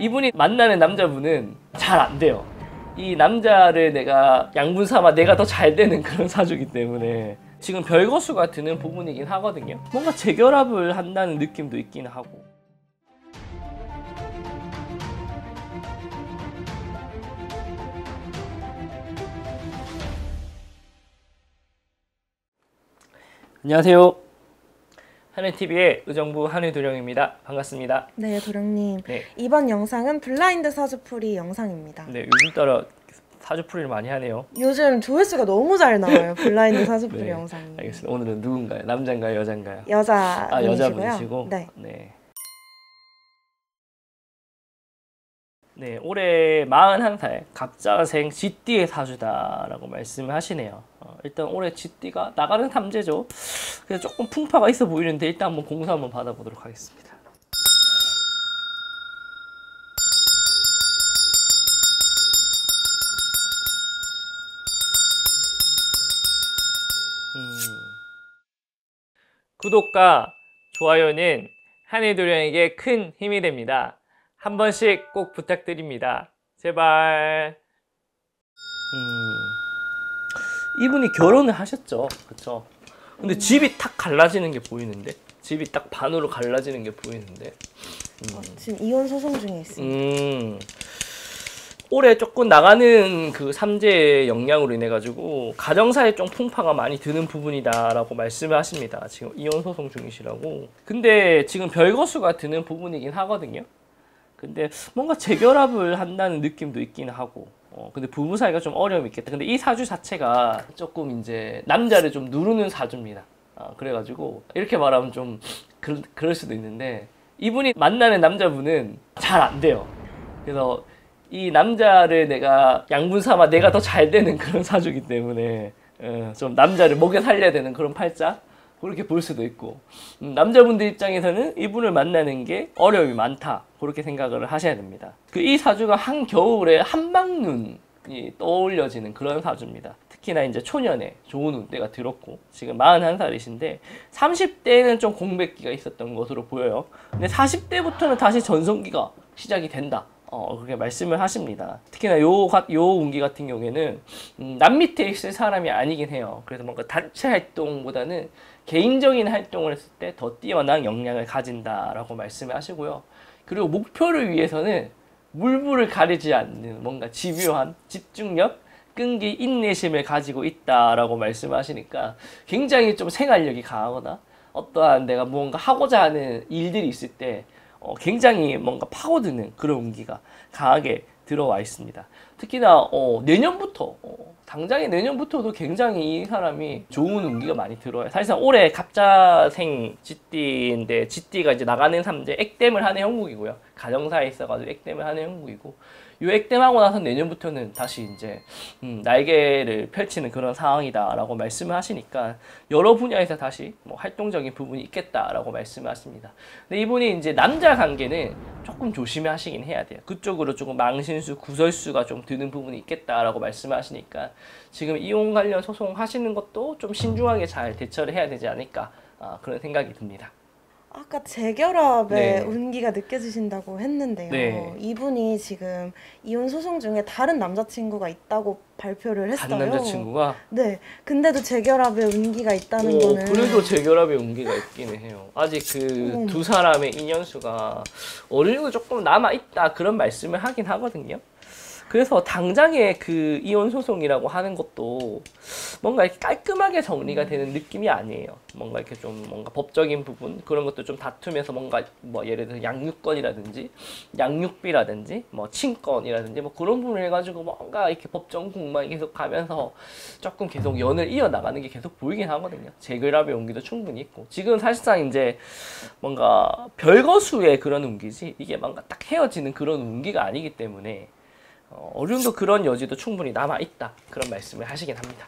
이분이 만나는 남자분은 잘 안 돼요. 이 남자를 내가 양분 삼아 내가 더 잘 되는 그런 사주기 때문에 지금 별거수가 드는 부분이긴 하거든요. 뭔가 재결합을 한다는 느낌도 있긴 하고. 안녕하세요. 하늘TV의 의정부 한울도령입니다. 반갑습니다. 네, 도령님. 네. 이번 영상은 블라인드 사주풀이 영상입니다. 네, 요즘 따라 사주풀이를 많이 하네요. 요즘 조회수가 너무 잘 나와요. 블라인드 사주풀이 네, 영상이. 알겠습니다. 오늘은 누군가요? 남자인가요? 여자인가요? 여자 아. 여자분이시고? 네. 네. 네, 올해 41살 갑자생 쥐띠의 사주다라고 말씀을 하시네요. 어, 일단 올해 쥐띠가 나가는 삼재죠. 그래서 조금 풍파가 있어 보이는데 일단 한번 공수 한번 받아보도록 하겠습니다. 음. 구독과 좋아요는 한해도령에게 큰 힘이 됩니다. 한 번씩 꼭 부탁드립니다. 제발. 음. 이분이 결혼을 하셨죠. 그쵸? 근데 집이 탁 갈라지는 게 보이는데? 집이 딱 반으로 갈라지는 게 보이는데? 어, 지금 이혼 소송 중에 있습니다. 음. 올해 조금 나가는 그 삼재의 영향으로 인해 가지고 가정사에 좀 풍파가 많이 드는 부분이다라고 말씀을 하십니다. 지금 이혼 소송 중이시라고. 근데 지금 별거수가 드는 부분이긴 하거든요. 근데 뭔가 재결합을 한다는 느낌도 있긴 하고. 어, 근데 부부 사이가 좀 어려움이 있겠다. 근데 이 사주 자체가 조금 이제 남자를 좀 누르는 사주입니다. 아, 그래가지고 이렇게 말하면 좀 그, 그럴 수도 있는데 이분이 만나는 남자분은 잘 안 돼요. 그래서 이 남자를 내가 양분 삼아 내가 더 잘 되는 그런 사주기 때문에 어, 좀 남자를 먹여 살려야 되는 그런 팔자 그렇게 볼 수도 있고 음, 남자분들 입장에서는 이분을 만나는 게 어려움이 많다 그렇게 생각을 하셔야 됩니다. 그 이 사주가 한 겨울에 한방눈이 떠올려지는 그런 사주입니다. 특히나 이제 초년에 좋은 운대가 들었고 지금 41살이신데 30대에는 좀 공백기가 있었던 것으로 보여요. 근데 40대부터는 다시 전성기가 시작이 된다. 어, 그렇게 말씀을 하십니다. 특히나 요, 가- 요 운기 같은 경우에는, 음, 남 밑에 있을 사람이 아니긴 해요. 그래서 뭔가 단체 활동보다는 개인적인 활동을 했을 때 더 뛰어난 역량을 가진다라고 말씀을 하시고요. 그리고 목표를 위해서는 물불을 가리지 않는 뭔가 집요한 집중력, 끈기, 인내심을 가지고 있다라고 말씀을 하시니까 굉장히 좀 생활력이 강하거나 어떠한 내가 뭔가 하고자 하는 일들이 있을 때 어, 굉장히 뭔가 파고드는 그런 운기가 강하게 들어와 있습니다. 특히나 어, 내년부터 어, 당장의 내년부터도 굉장히 이 사람이 좋은 운기가 많이 들어요. 사실상 올해 갑자생 쥐띠인데 쥐띠가 이제 나가는 삼재 액땜을 하는 형국이고요. 가정사에 있어가지고 액땜을 하는 형국이고 요 액땜하고 나서 내년부터는 다시 이제 음, 날개를 펼치는 그런 상황이다라고 말씀을 하시니까 여러 분야에서 다시 뭐 활동적인 부분이 있겠다라고 말씀을 하십니다. 근데 이분이 이제 남자 관계는 조금 조심하시긴 해야 돼요. 그쪽으로 조금 망신수, 구설수가 좀 드는 부분이 있겠다라고 말씀을 하시니까 지금 이혼 관련 소송 하시는 것도 좀 신중하게 잘 대처를 해야 되지 않을까 아, 그런 생각이 듭니다. 아까 재결합의 네. 운기가 느껴지신다고 했는데요. 네. 이분이 지금 이혼 소송 중에 다른 남자친구가 있다고 발표를 했어요. 간 남자친구가 네. 근데도 재결합의 운기가 있다는 오, 거는 그래도 재결합의 운기가 있기는 해요. 아직 그 음. 두 사람의 인연수가 어느 정도 조금 남아 있다 그런 말씀을 하긴 하거든요. 그래서 당장에 그 이혼 소송이라고 하는 것도 뭔가 이렇게 깔끔하게 정리가 되는 느낌이 아니에요. 뭔가 이렇게 좀 뭔가 법적인 부분 그런 것도 좀 다투면서 뭔가 뭐 예를 들어 양육권이라든지 양육비라든지 뭐 친권이라든지 뭐 그런 부분을 해가지고 뭔가 이렇게 법정 공방이 계속 가면서 조금 계속 연을 이어 나가는 게 계속 보이긴 하거든요. 재결합의 운기도 충분히 있고 지금 사실상 이제 뭔가 별거수의 그런 운기지 이게 뭔가 딱 헤어지는 그런 운기가 아니기 때문에 어, 어느 정도 그런 여지도 충분히 남아 있다 그런 말씀을 하시긴 합니다.